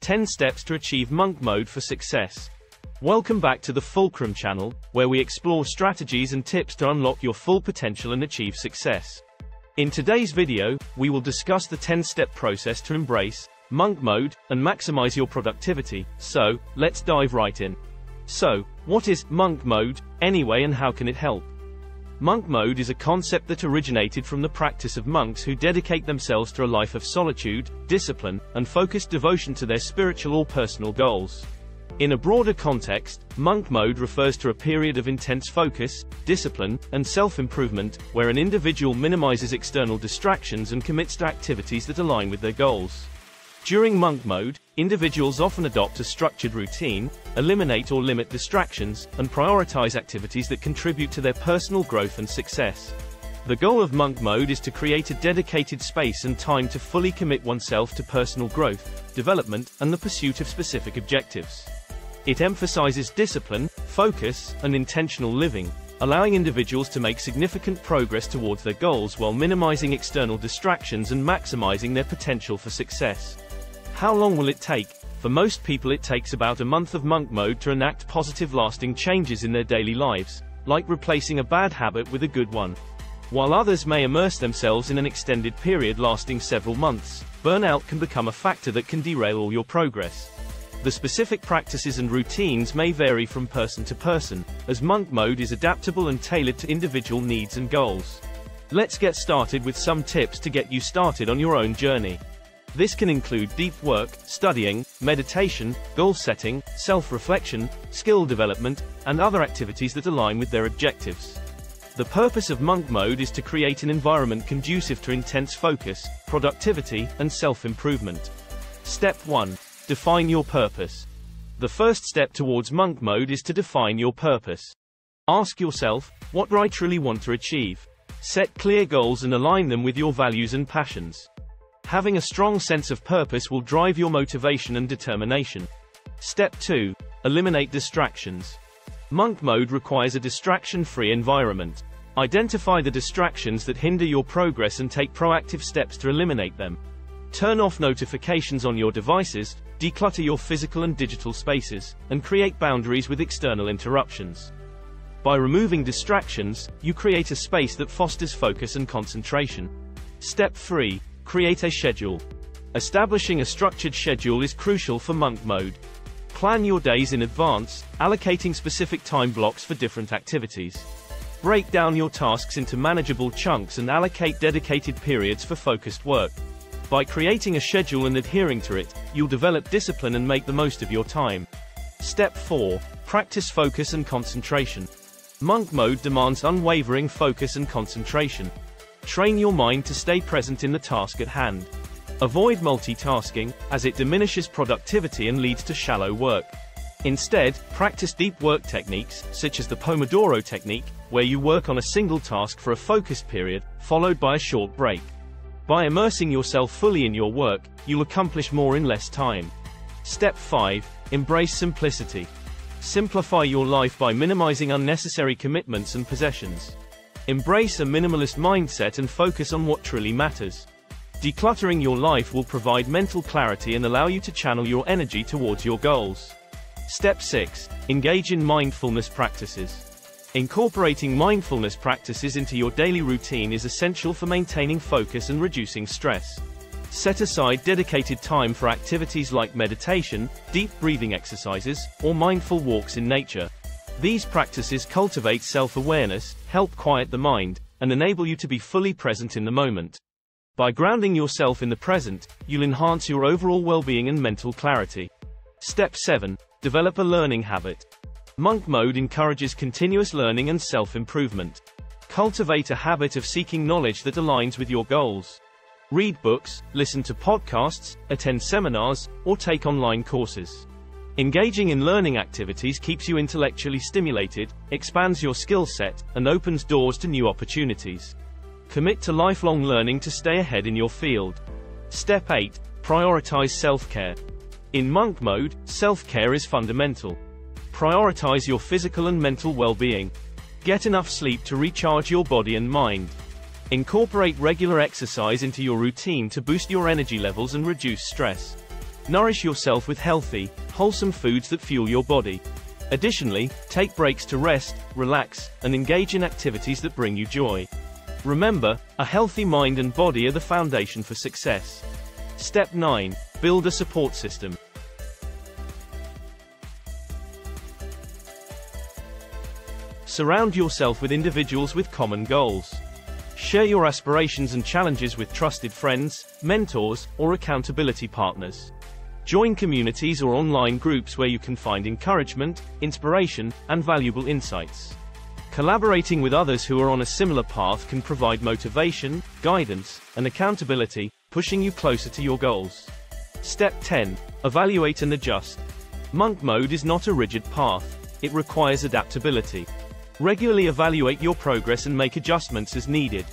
10 Steps to Achieve Monk Mode for Success. Welcome back to the Fulcrum channel, where we explore strategies and tips to unlock your full potential and achieve success. In today's video, we will discuss the 10-step process to embrace Monk Mode and maximize your productivity, so, let's dive right in. So, what is Monk Mode, anyway and how can it help? Monk mode is a concept that originated from the practice of monks who dedicate themselves to a life of solitude, discipline, and focused devotion to their spiritual or personal goals. In a broader context, monk mode refers to a period of intense focus, discipline, and self-improvement, where an individual minimizes external distractions and commits to activities that align with their goals. During monk mode, individuals often adopt a structured routine, eliminate or limit distractions, and prioritize activities that contribute to their personal growth and success. The goal of monk mode is to create a dedicated space and time to fully commit oneself to personal growth, development, and the pursuit of specific objectives. It emphasizes discipline, focus, and intentional living, allowing individuals to make significant progress towards their goals while minimizing external distractions and maximizing their potential for success. How long will it take? For most people it takes about a month of monk mode to enact positive lasting changes in their daily lives, like replacing a bad habit with a good one. While others may immerse themselves in an extended period lasting several months, burnout can become a factor that can derail all your progress. The specific practices and routines may vary from person to person, as monk mode is adaptable and tailored to individual needs and goals. Let's get started with some tips to get you started on your own journey. This can include deep work, studying, meditation, goal setting, self-reflection, skill development, and other activities that align with their objectives. The purpose of monk mode is to create an environment conducive to intense focus, productivity, and self-improvement. Step 1. Define your purpose. The first step towards monk mode is to define your purpose. Ask yourself, what do I truly want to achieve? Set clear goals and align them with your values and passions. Having a strong sense of purpose will drive your motivation and determination. Step 2. Eliminate distractions. Monk mode requires a distraction-free environment. Identify the distractions that hinder your progress and take proactive steps to eliminate them. Turn off notifications on your devices, declutter your physical and digital spaces, and create boundaries with external interruptions. By removing distractions, you create a space that fosters focus and concentration. Step 3. Create a schedule. Establishing a structured schedule is crucial for monk mode. Plan your days in advance, allocating specific time blocks for different activities. Break down your tasks into manageable chunks and allocate dedicated periods for focused work. By creating a schedule and adhering to it, you'll develop discipline and make the most of your time. Step 4. Practice focus and concentration. Monk mode demands unwavering focus and concentration. Train your mind to stay present in the task at hand. Avoid multitasking, as it diminishes productivity and leads to shallow work. Instead, practice deep work techniques, such as the Pomodoro technique, where you work on a single task for a focused period, followed by a short break. By immersing yourself fully in your work, you'll accomplish more in less time. Step 5. Embrace simplicity. Simplify your life by minimizing unnecessary commitments and possessions. Embrace a minimalist mindset and focus on what truly matters. Decluttering your life will provide mental clarity and allow you to channel your energy towards your goals. Step 6. Engage in mindfulness practices. Incorporating mindfulness practices into your daily routine is essential for maintaining focus and reducing stress. Set aside dedicated time for activities like meditation, deep breathing exercises, or mindful walks in nature. These practices cultivate self-awareness, help quiet the mind, and enable you to be fully present in the moment. By grounding yourself in the present, you'll enhance your overall well-being and mental clarity. Step 7. Develop a learning habit. Monk mode encourages continuous learning and self-improvement. Cultivate a habit of seeking knowledge that aligns with your goals. Read books, listen to podcasts, attend seminars, or take online courses. Engaging in learning activities keeps you intellectually stimulated, expands your skill set, and opens doors to new opportunities. Commit to lifelong learning to stay ahead in your field. Step 8. Prioritize self-care. In monk mode, self-care is fundamental. Prioritize your physical and mental well-being. Get enough sleep to recharge your body and mind. Incorporate regular exercise into your routine to boost your energy levels and reduce stress. Nourish yourself with healthy, wholesome foods that fuel your body. Additionally, take breaks to rest, relax, and engage in activities that bring you joy. Remember, a healthy mind and body are the foundation for success. Step 9. Build a support system. Surround yourself with individuals with common goals. Share your aspirations and challenges with trusted friends, mentors, or accountability partners. Join communities or online groups where you can find encouragement, inspiration, and valuable insights. Collaborating with others who are on a similar path can provide motivation, guidance, and accountability, pushing you closer to your goals. Step 10. Evaluate and adjust. Monk mode is not a rigid path. It requires adaptability. Regularly evaluate your progress and make adjustments as needed.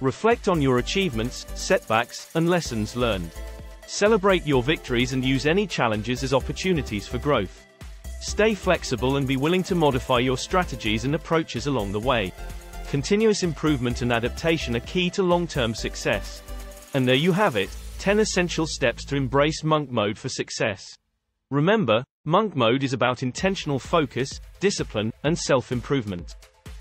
Reflect on your achievements, setbacks, and lessons learned. Celebrate your victories and use any challenges as opportunities for growth. Stay flexible and be willing to modify your strategies and approaches along the way. Continuous improvement and adaptation are key to long-term success. And there you have it, 10 essential steps to embrace monk mode for success. Remember, monk mode is about intentional focus, discipline, and self-improvement.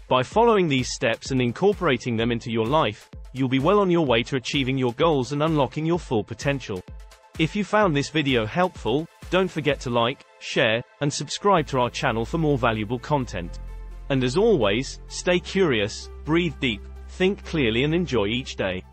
By following these steps and incorporating them into your life, you'll be well on your way to achieving your goals and unlocking your full potential. If you found this video helpful, don't forget to like, share, and subscribe to our channel for more valuable content. And as always, stay curious, breathe deep, think clearly and enjoy each day.